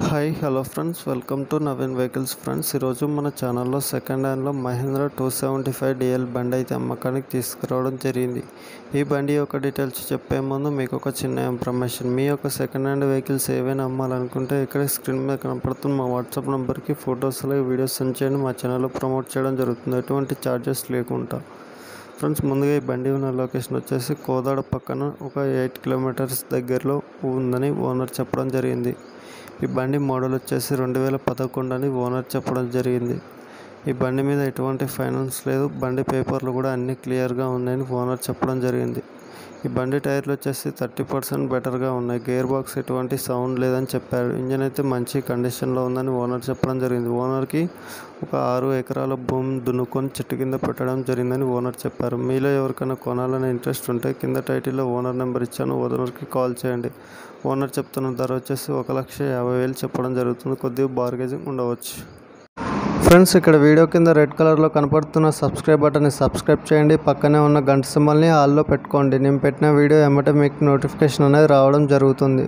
Hi hello friends. Welcome to Naveen vehicles friends. ఈరోజు మన ఛానల్లో సెకండ్ హ్యాండ్లో Mahindra two seventy five DL బండి అయితే అమ్మకానికి తీసుకురావడం జరిగింది. ఈ బండి యొక్క డీటెయిల్స్ చెప్పే ముందు మీకు ఒక చిన్న ఇన్ఫర్మేషన్. మీ యొక్క సెకండ్ హ్యాండ్ వెహికల్స్ ఏవైనా అమ్మాలనుకుంటే ఇక్కడ స్క్రీన్ మీద కనపడుతున్న మా వాట్సాప్ నెంబర్కి ఫొటోస్ అలాగే వీడియోస్ సెండ్ చేయండి. మా ఛానల్లో ప్రమోట్ చేయడం జరుగుతుంది. ఎటువంటి ఛార్జెస్ లేకుండా. ఫ్రెండ్స్ ముందుగా ఈ బండి ఉన్న లొకేషన్ వచ్చేసి కోదాడ పక్కన ఒక ఎయిట్ కిలోమీటర్స్ దగ్గరలో ఉందని ఓనర్ చెప్పడం జరిగింది. ఈ బండి మోడల్ వచ్చేసి రెండు వేల పదకొండు అని ఓనర్ చెప్పడం జరిగింది. ఈ బండి మీద ఎటువంటి ఫైనాన్స్ లేదు. బండి పేపర్లు కూడా అన్నీ క్లియర్గా ఉన్నాయని ఓనర్ చెప్పడం జరిగింది. ఈ బండి టైర్లు వచ్చేసి థర్టీ పర్సెంట్ బెటర్గా ఉన్నాయి. గేర్ బాక్స్ ఎటువంటి సౌండ్ లేదని చెప్పారు. ఇంజన్ అయితే మంచి కండిషన్లో ఉందని ఓనర్ చెప్పడం జరిగింది. ఓనర్కి ఒక ఆరు ఎకరాల భూమి దున్నుకొని చెట్టు కింద పెట్టడం జరిగిందని ఓనర్ చెప్పారు. మీలో ఎవరికైనా కొనాలనే ఇంట్రెస్ట్ ఉంటే కింద టైటిల్లో ఓనర్ నెంబర్ ఇచ్చాను. ఓనర్కి కాల్ చేయండి. ఓనర్ చెప్తున్న ధర వచ్చేసి ఒక లక్ష యాభై వేలు చెప్పడం జరుగుతుంది. కొద్దిగా బార్గేజింగ్ ఉండవచ్చు. ఫ్రెండ్స్ ఇక్కడ వీడియో కింద రెడ్ కలర్లో కనపడుతున్న సబ్స్క్రైబ్ బటన్ని సబ్స్క్రైబ్ చేయండి. పక్కనే ఉన్న గంట సింబల్ని ఆల్లో పెట్టుకోండి. నేను పెట్టిన వీడియో ఏమంటే మీకు నోటిఫికేషన్ అనేది రావడం జరుగుతుంది.